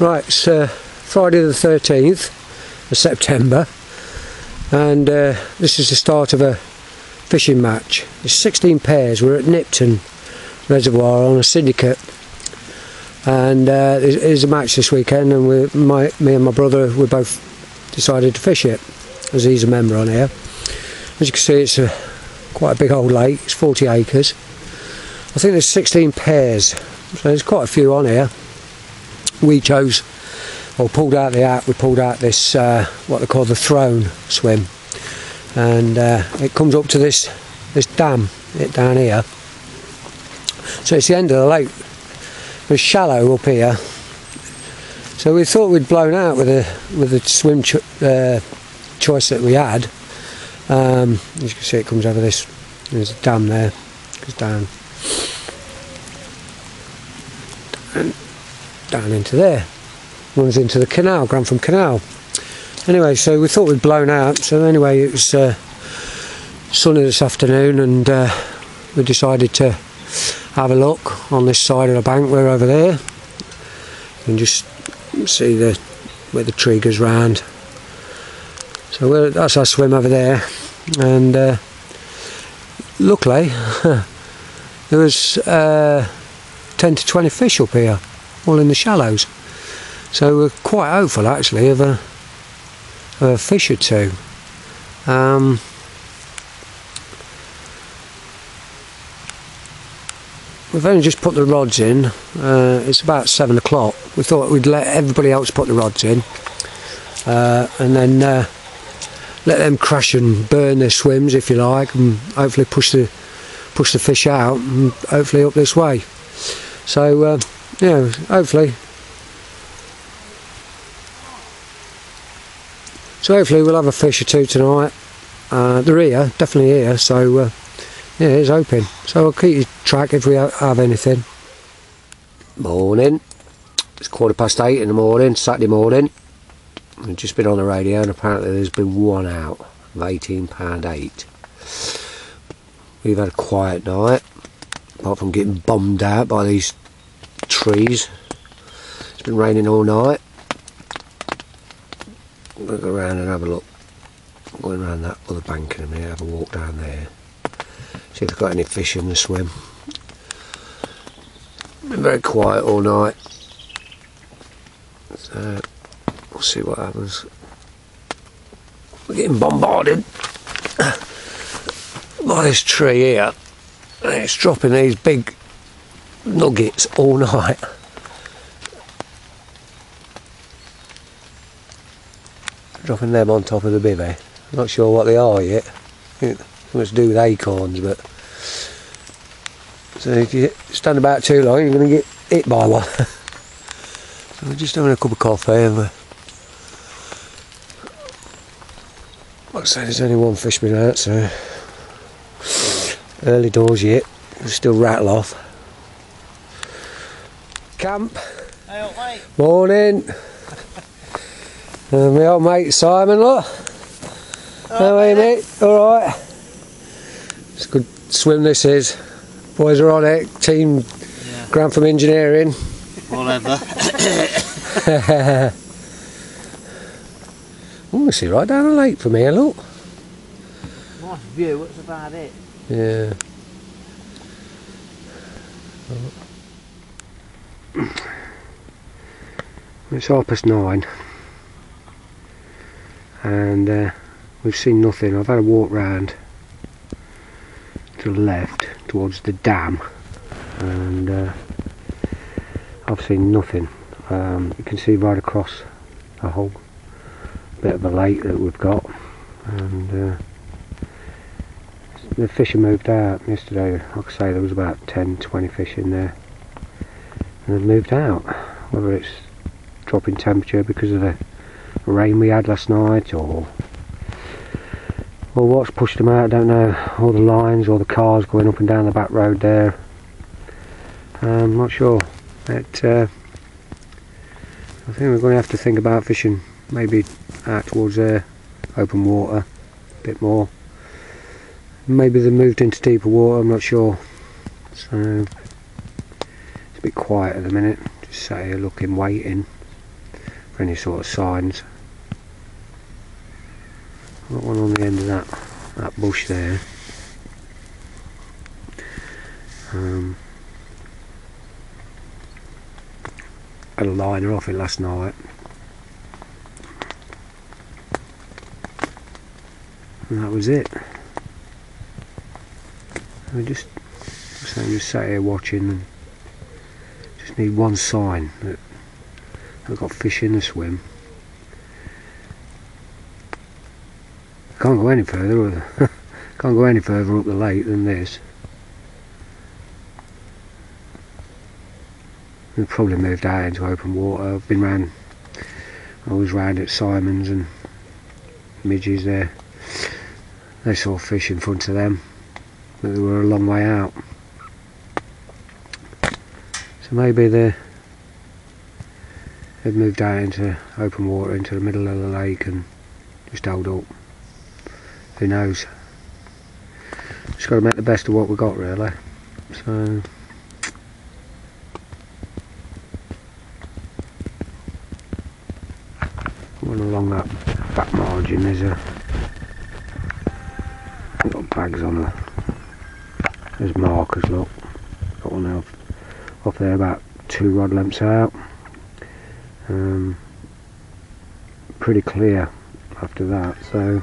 Right, it's uh, Friday the 13th of September and uh, this is the start of a fishing match. It's 16 pairs, we're at Knipton Reservoir on a syndicate and uh, there's a match this weekend and we, my, me and my brother we both decided to fish it as he's a member on here. As you can see it's a, quite a big old lake, it's 40 acres. I think there's 16 pairs, so there's quite a few on here we chose or pulled out the app we pulled out this uh, what they call the throne swim. And uh, it comes up to this this dam it down here. So it's the end of the lake. It's shallow up here. So we thought we'd blown out with the with the swim cho uh, choice that we had. Um, as you can see it comes over this there's a dam there It goes down. and down into there. Runs into the canal, Grantham Canal. Anyway, so we thought we'd blown out. So anyway, it was uh, sunny this afternoon, and uh, we decided to have a look on this side of the bank. We're over there. Can just see the where the tree goes round. So that's our swim over there, and uh, luckily there was uh, 10 to 20 fish up here all in the shallows. So we're quite hopeful actually of a, of a fish or two. Um, we've only just put the rods in. Uh, it's about seven o'clock. We thought we'd let everybody else put the rods in, uh, and then uh, let them crash and burn their swims, if you like, and hopefully push the push the fish out and hopefully up this way. So uh, yeah, hopefully. So hopefully we'll have a fish or two tonight. Uh, they're here, definitely here, so uh, yeah, it's open. So I'll keep you track if we have anything. Morning. It's quarter past eight in the morning, Saturday morning. I've just been on the radio and apparently there's been one out of £18.8. We've had a quiet night, apart from getting bombed out by these trees. It's been raining all night. To go around and have a look. I'm going around that other bank in a minute, have a walk down there. See if they've got any fish in the swim. Been very quiet all night. So, we'll see what happens. We're getting bombarded by this tree here. And it's dropping these big nuggets all night. Dropping them on top of the bivvy. Not sure what they are yet. Something to do with acorns, but so if you stand about too long, you're going to get hit by one. so we're just having a cup of coffee and we're like I say, there's only one fish been out, so early doors yet. we still rattle off camp. Hey, mate. Morning. and my old mate Simon, look. How are you, mate? Alright. It's a good swim this is. Boys are on it. Team yeah. Grantham Engineering. Whatever. oh, I see right down the lake from here, look. Nice view, what's about it? Yeah. It's half past nine and uh, we've seen nothing. I've had a walk round to the left towards the dam and uh, I've seen nothing. Um, you can see right across a whole bit of a lake that we've got and uh, the fish have moved out yesterday. Like I say there was about 10-20 fish in there and they've moved out. Whether it's drop in temperature because of the rain we had last night or or what's pushed them out I don't know. All the lines or the cars going up and down the back road there. I'm um, not sure. But uh, I think we're going to have to think about fishing maybe out towards there open water a bit more. Maybe they moved into deeper water I'm not sure. So it's a bit quiet at the minute just sat here looking waiting any sort of signs. Got one on the end of that that bush there. Um, had a liner off it last night. And that was it. I just, so just sat here watching and just need one sign that I've got fish in the swim. Can't go any further. Can't go any further up the lake than this. We've probably moved out into open water. I've been round. I was round at Simon's and Midges there. They saw fish in front of them, but they were a long way out. So maybe they they've moved out into open water into the middle of the lake and just held up. Who knows? Just got to make the best of what we got, really. So. One along that back margin, there's a got bags on her. There's markers, look. Got one off there about two rod lengths out. Um, pretty clear after that, so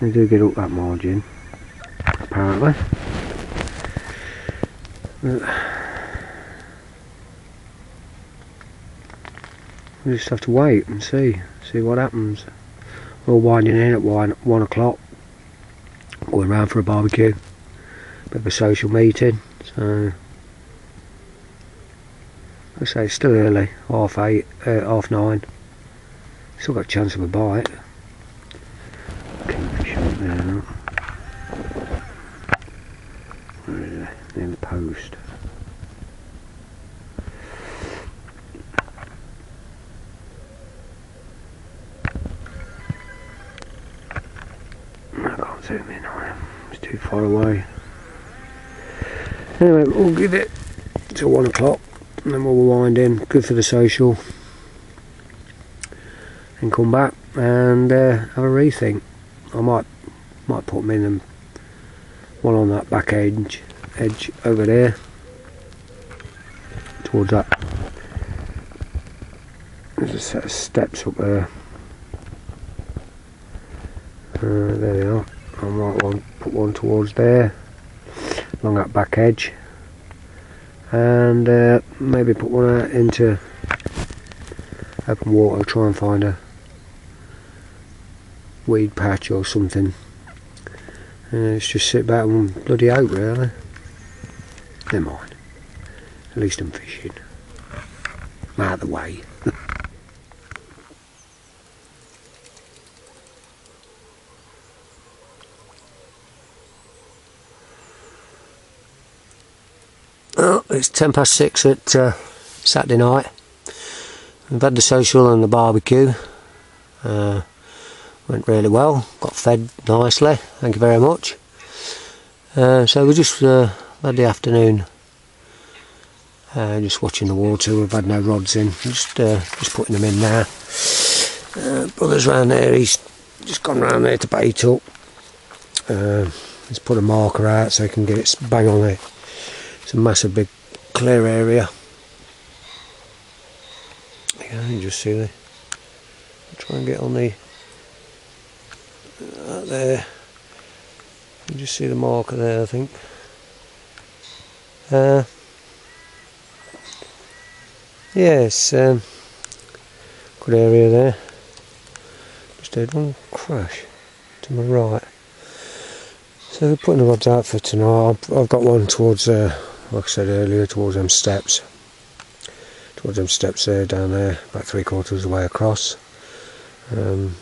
we do get up that margin, apparently. We just have to wait and see, see what happens. We're all winding in at one, one o'clock, going round for a barbecue, bit of a social meeting, so I say it's still early, half eight, uh, half nine. Still got a chance of a bite. Kingfish out there. Where? Near the post. I can't zoom in on him. It's too far away. Anyway, we'll give it till one o'clock and then we'll wind in. Good for the social. And come back and uh, have a rethink. I might might put them in and one on that back edge edge over there towards that. There's a set of steps up there. Uh, there they are. I might want put one towards there along that back edge and uh, maybe put one out into open water try and find a weed patch or something. And it's just sit back and bloody out really. Never mind. At least I'm fishing. I'm out of the way Oh, it's ten past six at uh, Saturday night. We've had the social and the barbecue. Uh, went really well. Got fed nicely. Thank you very much. Uh, so we just uh, had the afternoon. Uh, just watching the water. We've had no rods in. Just uh, just putting them in now. Brother's round there. He's just gone round there to bait up. Uh, he's put a marker out so he can get it bang on it. It's a massive big clear area. Yeah, you can just see the. Try and get on the. Uh, there. You just see the marker there, I think. Uh, yes, um, good area there. Just had one crash to my right. So we're putting the rods out for tonight. I've, I've got one towards uh, like I said earlier, towards them steps. Towards them steps there, down there, about three quarters of the way across. Um,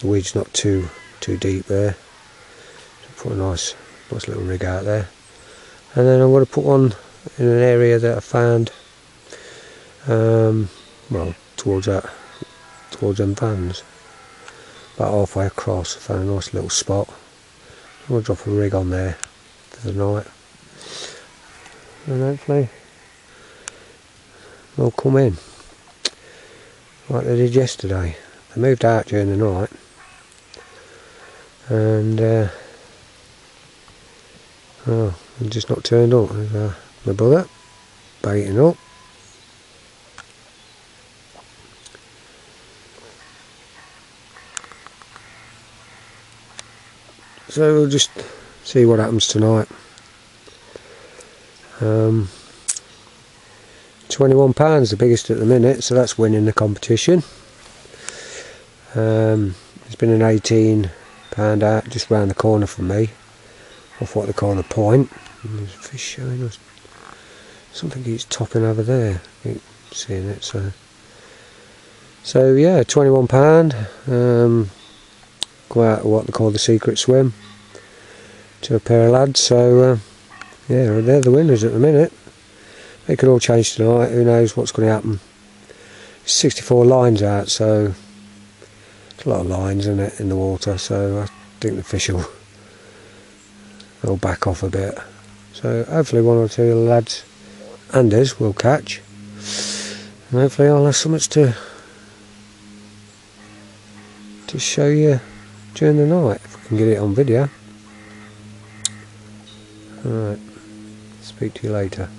the weed's not too too deep there. So put a nice, nice little rig out there. And then I'm going to put one in an area that I found, um, well, towards that, towards them vans. About halfway across, I found a nice little spot. I'm going to drop a rig on there for the night and hopefully they'll come in. like they did yesterday. They moved out during the night and uh, oh, just not turned up. There's uh, my brother baiting up. So we'll just see what happens tonight. Um, £21 the biggest at the minute, so that's winning the competition. Um, there's been an 18 pound out just round the corner from me, off what they call the point. There's fish showing us. Something keeps topping over there. Keep seeing it. So, so yeah, 21 pound. Um, go out what they call the secret swim to a pair of lads. So uh, yeah, they're the winners at the minute. It could all change tonight. Who knows what's going to happen? 64 lines out, so it's a lot of lines in it in the water. So I think the fish will they'll back off a bit. So hopefully one or two lads and us will catch. And hopefully I'll have something to to show you during the night if we can get it on video. Alright, speak to you later.